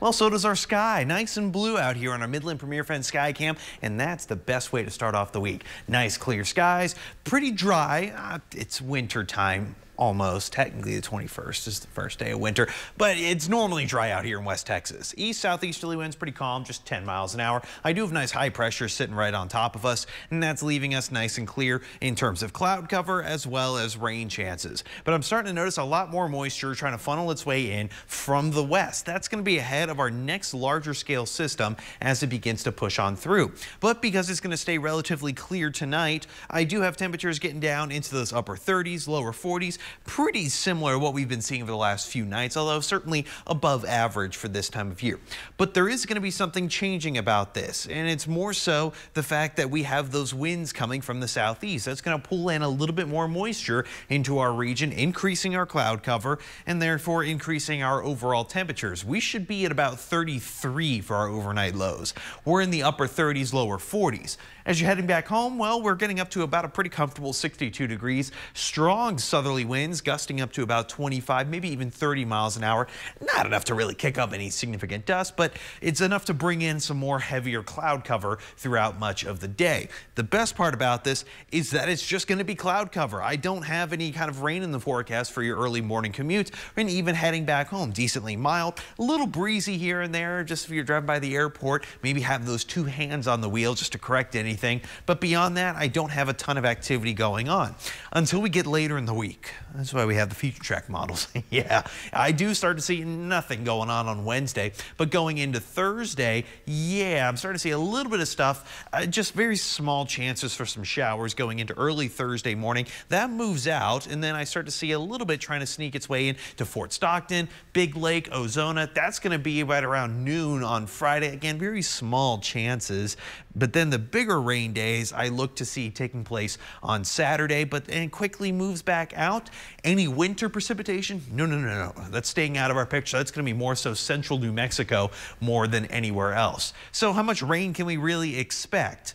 Well, so does our sky. Nice and blue out here on our Midland Premier Fence Sky Cam, and that's the best way to start off the week. Nice clear skies, pretty dry. Uh, it's winter time almost. Technically, the 21st is the first day of winter, but it's normally dry out here in West Texas. East southeasterly winds pretty calm, just 10 miles an hour. I do have nice high pressure sitting right on top of us, and that's leaving us nice and clear in terms of cloud cover as well as rain chances. But I'm starting to notice a lot more moisture trying to funnel its way in from the west. That's going to be ahead of our next larger scale system as it begins to push on through. But because it's going to stay relatively clear tonight, I do have temperatures getting down into those upper 30s, lower 40s, pretty similar to what we've been seeing over the last few nights, although certainly above average for this time of year. But there is going to be something changing about this, and it's more so the fact that we have those winds coming from the southeast. That's going to pull in a little bit more moisture into our region, increasing our cloud cover and therefore increasing our overall temperatures. We should be at about 33 for our overnight lows. We're in the upper 30s, lower 40s. As you're heading back home, well, we're getting up to about a pretty comfortable 62 degrees. Strong southerly winds gusting up to about 25, maybe even 30 miles an hour. Not enough to really kick up any significant dust, but it's enough to bring in some more heavier cloud cover throughout much of the day. The best part about this is that it's just going to be cloud cover. I don't have any kind of rain in the forecast for your early morning commute and even heading back home. Decently mild, a little breezy here and there, just if you're driving by the airport, maybe have those two hands on the wheel just to correct anything. But beyond that, I don't have a ton of activity going on until we get later in the week. That's why we have the future track models. yeah, I do start to see nothing going on on Wednesday, but going into Thursday, yeah, I'm starting to see a little bit of stuff, uh, just very small chances for some showers going into early Thursday morning. That moves out, and then I start to see a little bit trying to sneak its way in to Fort Stockton, Big Lake, Ozona. That's going to be right around noon on Friday. Again, very small chances, but then the bigger rain days I look to see taking place on Saturday, but then quickly moves back out. Any winter precipitation? No, no, no, no. That's staying out of our picture. That's going to be more so central New Mexico more than anywhere else. So how much rain can we really expect?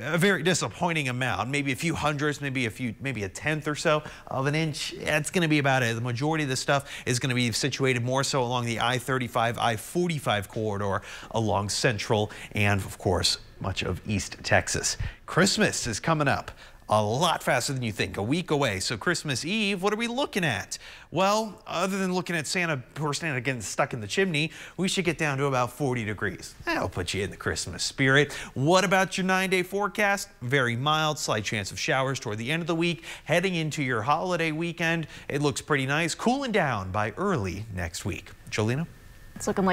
a very disappointing amount, maybe a few hundredths, maybe a few, maybe a tenth or so of an inch. That's going to be about it. The majority of the stuff is going to be situated more so along the I-35, I-45 corridor along central and, of course, much of East Texas. Christmas is coming up a lot faster than you think, a week away. So Christmas Eve, what are we looking at? Well, other than looking at Santa, poor Santa getting stuck in the chimney, we should get down to about 40 degrees. That'll put you in the Christmas spirit. What about your nine day forecast? Very mild, slight chance of showers toward the end of the week. Heading into your holiday weekend, it looks pretty nice, cooling down by early next week. Jolena? It's looking like